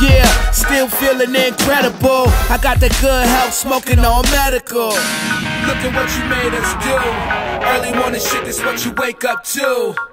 Yeah, still feeling incredible. I got the good health, smoking all medical. Look at what you made us do. Early morning shit is what you wake up to.